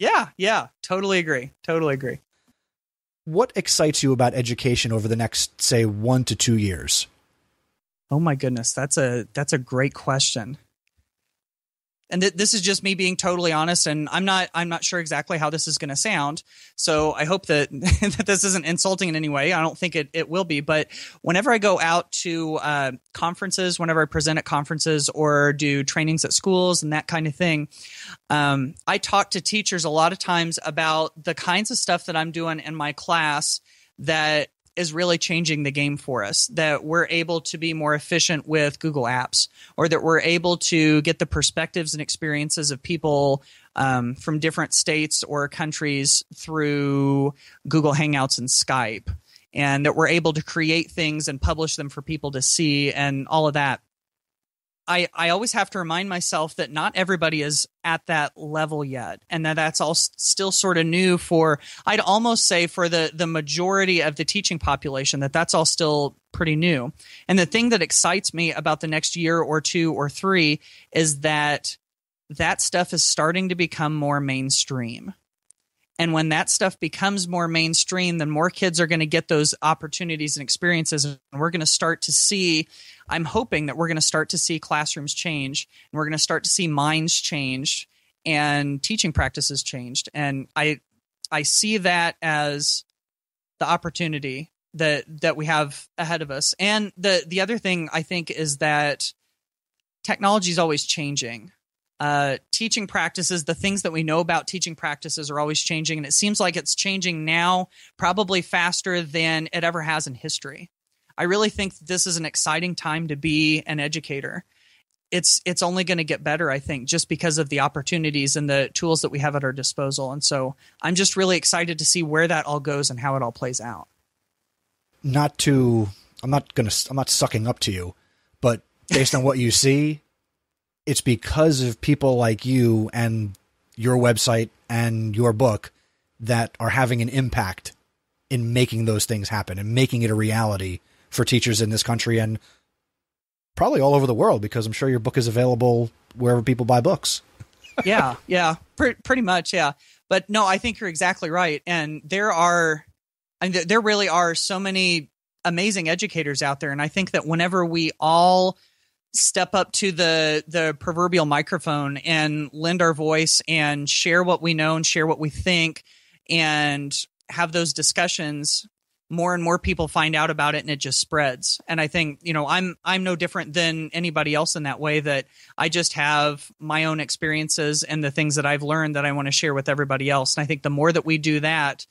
Yeah. Yeah. Totally agree. Totally agree. What excites you about education over the next, say, one to two years? Oh my goodness, that's a that's a great question. And th- this is just me being totally honest, and I'm not I'm not sure exactly how this is going to sound. So I hope that (laughs) that this isn't insulting in any way. I don't think it it will be. But whenever I go out to uh, conferences, whenever I present at conferences or do trainings at schools and that kind of thing, um, I talk to teachers a lot of times about the kinds of stuff that I'm doing in my class that is really changing the game for us. That we're able to be more efficient with Google Apps, or that we're able to get the perspectives and experiences of people um, from different states or countries through Google Hangouts and Skype, and that we're able to create things and publish them for people to see and all of that. I, I always have to remind myself that not everybody is at that level yet and that that's all still sort of new for I'd almost say for the the majority of the teaching population that that's all still pretty new. And the thing that excites me about the next year or two or three is that that stuff is starting to become more mainstream. And when that stuff becomes more mainstream, then more kids are going to get those opportunities and experiences. And we're going to start to see, I'm hoping that we're going to start to see classrooms change and we're going to start to see minds change and teaching practices changed. And I, I see that as the opportunity that, that we have ahead of us. And the, the other thing I think is that technology is always changing uh, teaching practices, the things that we know about teaching practices are always changing. And it seems like it's changing now probably faster than it ever has in history. I really think this is an exciting time to be an educator. It's it's only going to get better, I think, just because of the opportunities and the tools that we have at our disposal. And so I'm just really excited to see where that all goes and how it all plays out. Not to, I'm not gonna, I'm not sucking up to you, but based on what you see, it's because of people like you and your website and your book that are having an impact in making those things happen and making it a reality for teachers in this country and probably all over the world because I'm sure your book is available wherever people buy books. (laughs) yeah, yeah, pre- pretty much, yeah. But no, I think you're exactly right. And there are, and there really are so many amazing educators out there. And I think that whenever we all step up to the the proverbial microphone and lend our voice and share what we know and share what we think and have those discussions. More and more people find out about it and it just spreads. And i think you know i'm i'm no different than anybody else in that way that i just have my own experiences and the things that i've learned that i want to share with everybody else. And i think the more that we do that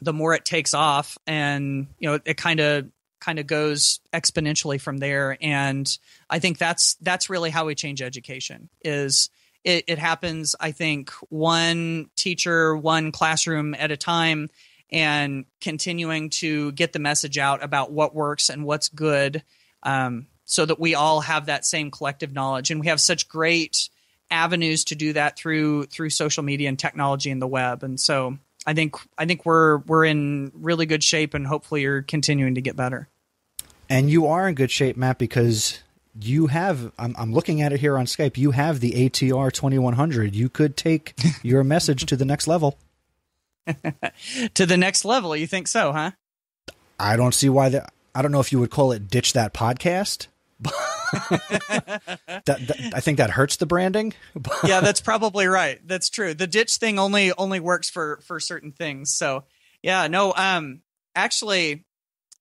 the more it takes off and you know it kind of kind of goes exponentially from there. And i think that's that's really how we change education is it, it happens i think one teacher one classroom at a time and continuing to get the message out about what works and what's good um, so that we all have that same collective knowledge. And we have such great avenues to do that through through social media and technology and the web. And so I think I think we're we're in really good shape, and hopefully you're continuing to get better. And you are in good shape, Matt, because you have. I'm, I'm looking at it here on Skype. You have the ATR 2100. You could take (laughs) your message to the next level. to the next level, you think so, huh? I don't see why that. I don't know if you would call it ditch that podcast. (laughs) that, that, I think that hurts the branding. (laughs) yeah, that's probably right. That's true. The ditch thing only only works for for certain things. So yeah, no. Um, actually,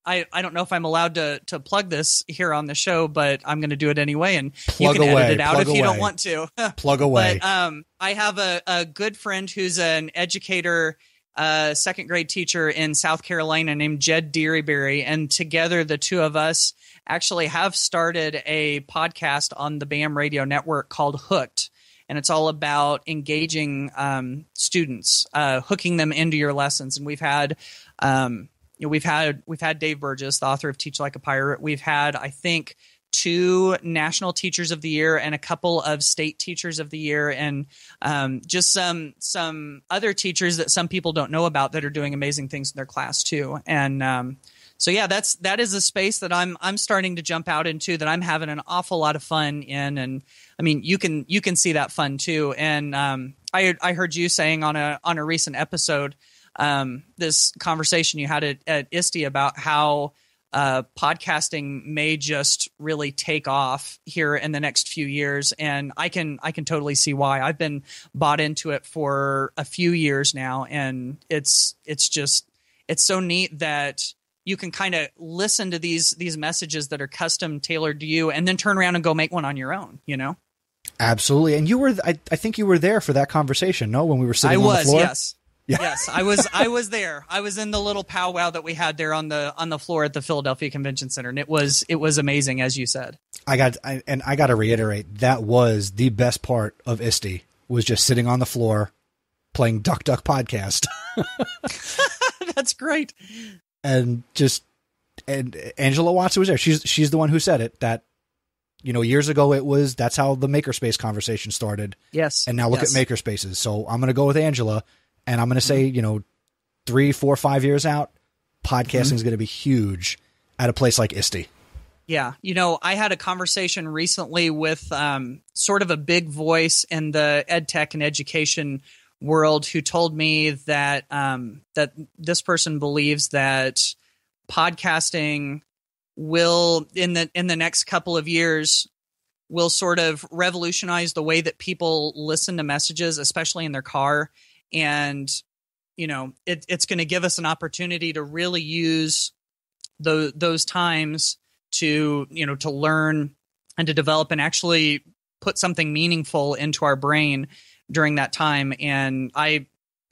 I I don't know if I'm allowed to to plug this here on the show, but I'm going to do it anyway, and plug you can away, edit it out if away. you don't want to. (laughs) plug away. But um, I have a a good friend who's an educator uh, second grade teacher in South Carolina named Jed Dearybury, and together the two of us actually have started a podcast on the BAM Radio Network called Hooked, and it's all about engaging um, students, uh, hooking them into your lessons. And we've had, um, you know, we've had we've had Dave Burgess, the author of Teach Like a Pirate. We've had, I think, two national teachers of the year and a couple of state teachers of the year and um, just some some other teachers that some people don't know about that are doing amazing things in their class too and um, so yeah that's that is a space that i'm i'm starting to jump out into that i'm having an awful lot of fun in. And i mean you can you can see that fun too. And um, i i heard you saying on a on a recent episode um, this conversation you had at, at ISTE about how uh, podcasting may just really take off here in the next few years, and I can I can totally see why. I've been bought into it for a few years now, and it's it's just it's so neat that you can kind of listen to these these messages that are custom tailored to you, and then turn around and go make one on your own. You know. Absolutely, and you were I, I think you were there for that conversation. No, when we were sitting I on was, the floor. Yes. (laughs) Yeah. Yes, I was I was there. I was in the little powwow that we had there on the on the floor at the Philadelphia Convention Center, and it was it was amazing, as you said. I got I, and I got to reiterate that was the best part of ISTE was just sitting on the floor playing Duck Duck podcast (laughs) (laughs) That's great. And just and Angela Watson was there. She's she's the one who said it that you know years ago it was that's how the makerspace conversation started Yes, and now look yes. at makerspaces. So I'm going to go with Angela and I'm going to say you know three, four, five years out, podcasting is going to be huge at a place like ISTE. Yeah, you know, I had a conversation recently with um, sort of a big voice in the ed tech and education world who told me that um, that this person believes that podcasting will in the in the next couple of years will sort of revolutionize the way that people listen to messages, especially in their car, and you know, it, it's going to give us an opportunity to really use those those times to you know to learn and to develop and actually put something meaningful into our brain during that time and i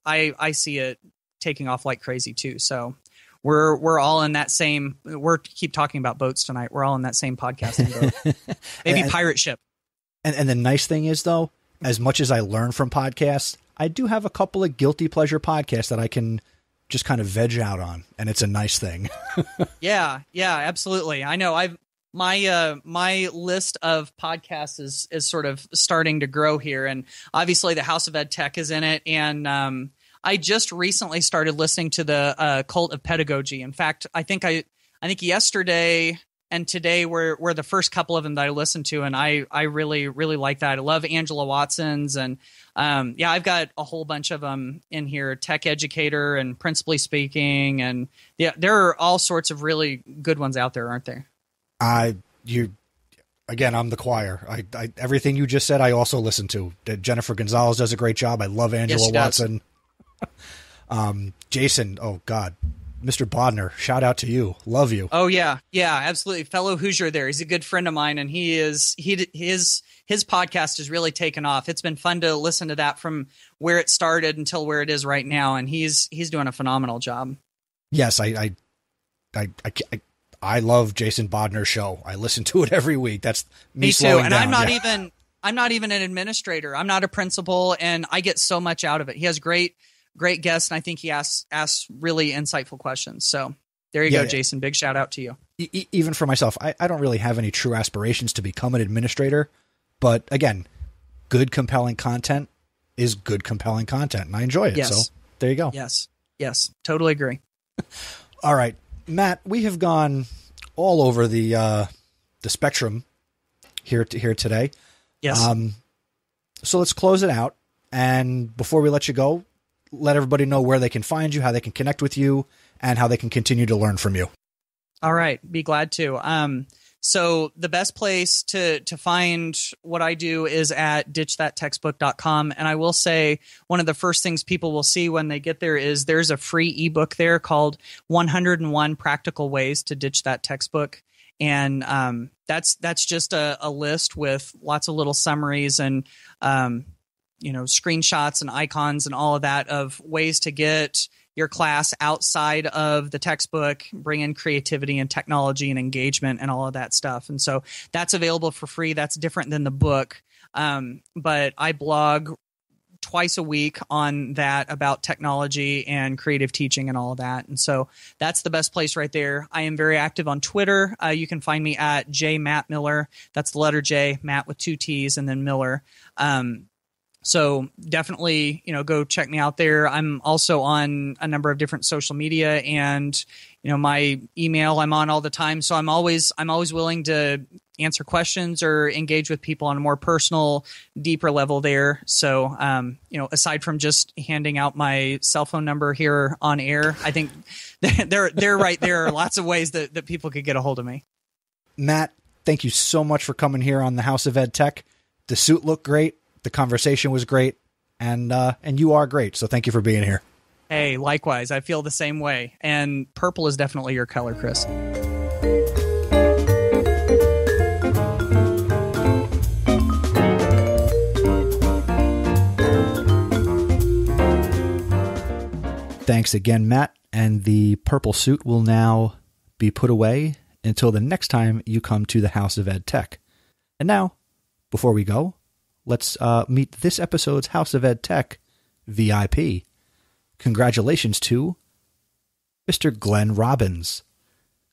i i see it taking off like crazy too so we're we're all in that same we're keep talking about boats tonight we're all in that same podcasting boat (laughs) maybe And- pirate ship And and the nice thing is though, as much as I learn from podcasts, I do have a couple of guilty pleasure podcasts that I can just kind of veg out on, and it's a nice thing. (laughs) Yeah, yeah, absolutely. I know. I've my uh my list of podcasts is is sort of starting to grow here, and obviously the House of Ed Tech is in it, and um, I just recently started listening to the uh, Cult of Pedagogy. In fact, I think I I think yesterday and today were were the first couple of them that I listened to, and I I really really like that. I love Angela Watson's, and um, yeah, I've got a whole bunch of them in here. Tech Educator and Principally Speaking, and yeah, there are all sorts of really good ones out there, aren't there? I you again, I'm the choir. I, I everything you just said, I also listen to. Jennifer Gonzalez does a great job. I love Angela does. Watson. (laughs) um, Jason, oh God, Mr. Bodner, shout out to you. Love you. Oh yeah, yeah, absolutely. Fellow Hoosier, there. He's a good friend of mine, and he is he his his podcast has really taken off. It's been fun to listen to that from where it started until where it is right now, and he's he's doing a phenomenal job. Yes, I I I I, I, I love Jason Bodner's show. I listen to it every week. That's me, Me too, and down. I'm not yeah. even I'm not even an administrator. I'm not a principal, and I get so much out of it. He has great great guests, and I think he asks asks really insightful questions. So there you Yeah, go, yeah. Jason. Big shout out to you. e- even for myself, I, I don't really have any true aspirations to become an administrator. But again, good, compelling content is good, compelling content, and I enjoy it. Yes. So there you go. Yes, yes, totally agree. (laughs) All right, Matt, we have gone all over the uh, the spectrum here to, here today. Yes. Um, so let's close it out. And before we let you go, let everybody know where they can find you, how they can connect with you, and how they can continue to learn from you. All right, be glad to. Um, so the best place to to find what I do is at ditchthattextbook.com. And I will say one of the first things people will see when they get there is there's a free ebook there called 101 Practical Ways to Ditch That Textbook. And um, that's that's just a, a list with lots of little summaries and um, you know screenshots and icons and all of that of ways to get your class outside of the textbook, bring in creativity and technology and engagement and all of that stuff. And so that's available for free. That's different than the book. Um, but I blog twice a week on that about technology and creative teaching and all of that. And so that's the best place right there. I am very active on Twitter. Uh, you can find me at J Matt Miller. That's the letter J, Matt with two T's and then Miller. Um, so definitely, you know, go check me out there. I'm also on a number of different social media and, you know, my email I'm on all the time. So I'm always I'm always willing to answer questions or engage with people on a more personal, deeper level there. So, um, you know, aside from just handing out my cell phone number here on air, I think (laughs) they're they're right. There are lots of ways that, that people could get a hold of me. Matt, thank you so much for coming here on the House of Ed Tech. The suit looked great. The conversation was great, and uh, and you are great. So thank you for being here. Hey, likewise, I feel the same way. And purple is definitely your color, Chris. Thanks again, Matt. And the purple suit will now be put away until the next time you come to the House of Ed Tech. And now, before we go, let's uh, meet this episode's House of Ed Tech VIP. Congratulations to Mr. Glenn Robbins.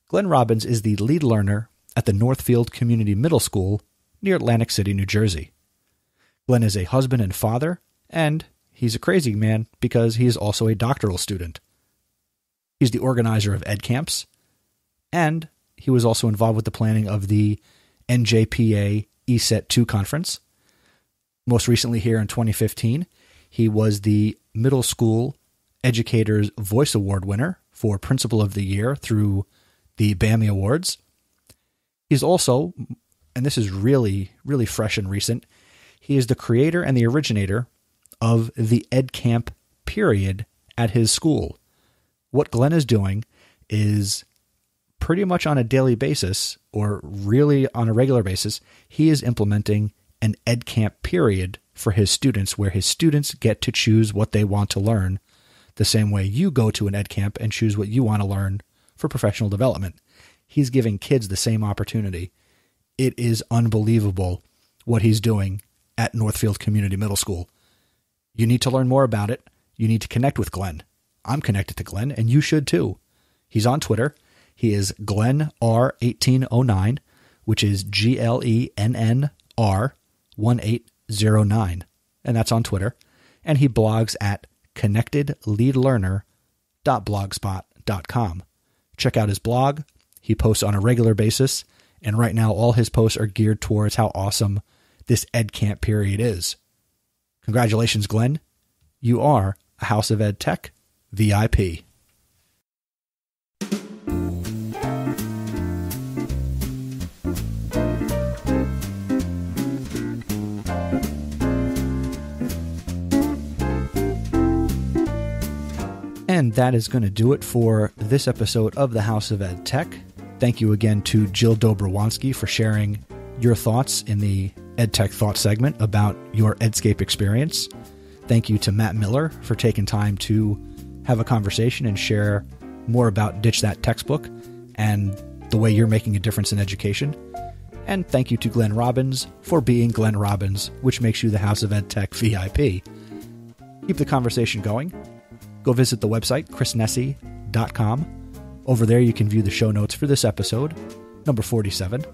Glenn Robbins is the lead learner at the Northfield Community Middle School near Atlantic City, New Jersey. Glenn is a husband and father, and he's a crazy man because he is also a doctoral student. He's the organizer of ed camps, and he was also involved with the planning of the NJPA ESET 2 conference. Most recently, here in 2015, he was the Middle School Educators Voice Award winner for Principal of the Year through the Bammy Awards. He's also, and this is really, really fresh and recent, he is the creator and the originator of the Ed Camp period at his school. What Glenn is doing is pretty much on a daily basis, or really on a regular basis, he is implementing an Ed Camp period for his students where his students get to choose what they want to learn the same way you go to an Ed Camp and choose what you want to learn for professional development. He's giving kids the same opportunity. It is unbelievable what he's doing at Northfield Community Middle School. You need to learn more about it. You need to connect with Glenn. I'm connected to Glenn, and you should too. He's on Twitter. He is Glenn R1809, which is G L E N N R 1809. And that's on Twitter. And he blogs at connectedleadlearner.blogspot.com. Check out his blog. He posts on a regular basis. And right now, all his posts are geared towards how awesome this Ed Camp period is. Congratulations, Glenn. You are a House of Ed Tech VIP. And that is going to do it for this episode of the House of Ed Tech. Thank you again to Jill Dobrowanski for sharing your thoughts in the EdTech Thought segment about your Edscape experience. Thank you to Matt Miller for taking time to have a conversation and share more about Ditch That Textbook and the way you're making a difference in education. And thank you to Glenn Robbins for being Glenn Robbins, which makes you the House of Ed Tech VIP. Keep the conversation going go visit the website, chrisnesi.com. Over there, you can view the show notes for this episode, number 47.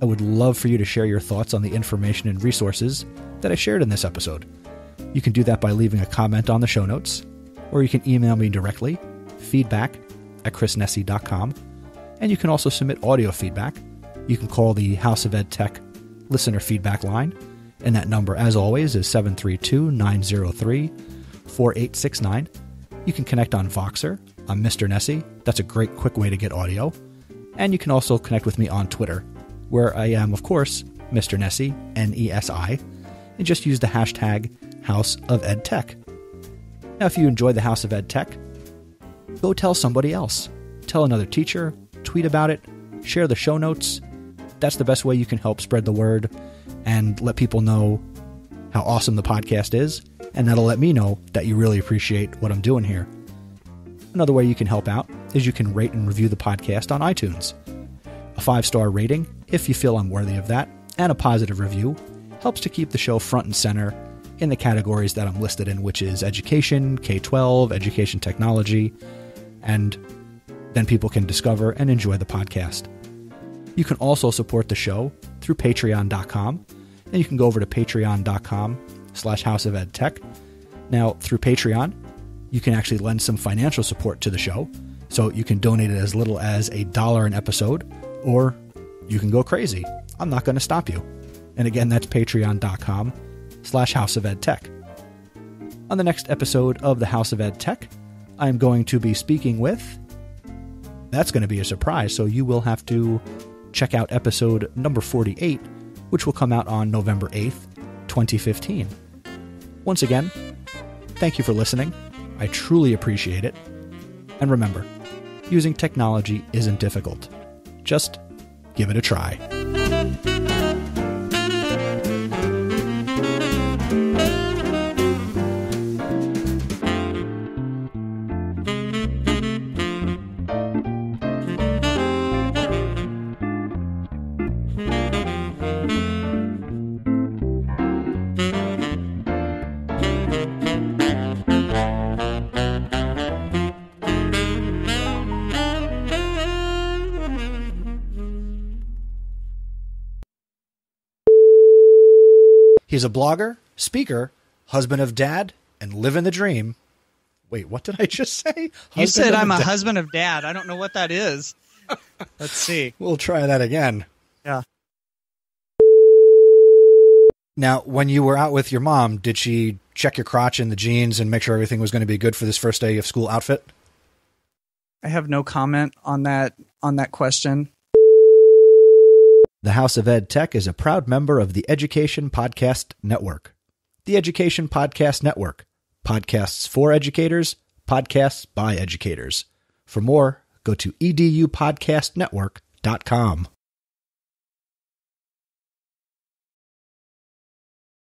I would love for you to share your thoughts on the information and resources that I shared in this episode. You can do that by leaving a comment on the show notes, or you can email me directly, feedback at chrisnesi.com. And you can also submit audio feedback. You can call the House of Ed Tech listener feedback line, and that number, as always, is 732 903 4869. You can connect on Voxer. I'm Mr. Nesi. That's a great, quick way to get audio. And you can also connect with me on Twitter, where I am, of course, Mr. Nesi, N E S I, and just use the hashtag House of Ed Tech. Now, if you enjoy the House of Ed Tech, go tell somebody else. Tell another teacher, tweet about it, share the show notes. That's the best way you can help spread the word and let people know how awesome the podcast is and that'll let me know that you really appreciate what I'm doing here. Another way you can help out is you can rate and review the podcast on iTunes. A five star rating, if you feel I'm worthy of that, and a positive review helps to keep the show front and center in the categories that I'm listed in, which is education, K 12, education technology, and then people can discover and enjoy the podcast. You can also support the show through patreon.com, and you can go over to patreon.com slash House of Ed Tech. Now, through Patreon, you can actually lend some financial support to the show. So you can donate it as little as a dollar an episode, or you can go crazy. I'm not going to stop you. And again, that's patreon.com slash House of Ed Tech. On the next episode of the House of Ed Tech, I'm going to be speaking with. That's going to be a surprise, so you will have to check out episode number 48, which will come out on November 8th, 2015. Once again, thank you for listening. I truly appreciate it. And remember, using technology isn't difficult. Just give it a try. He's a blogger, speaker, husband of dad, and living the dream. Wait, what did I just say? You said I'm a husband of dad. I don't know what that is. Let's see. (laughs) We'll try that again. Yeah. Now, when you were out with your mom, did she check your crotch in the jeans and make sure everything was going to be good for this first day of school outfit? I have no comment on that on that question. The House of Ed Tech is a proud member of the Education Podcast Network. The Education Podcast Network. Podcasts for educators, podcasts by educators. For more, go to edupodcastnetwork.com.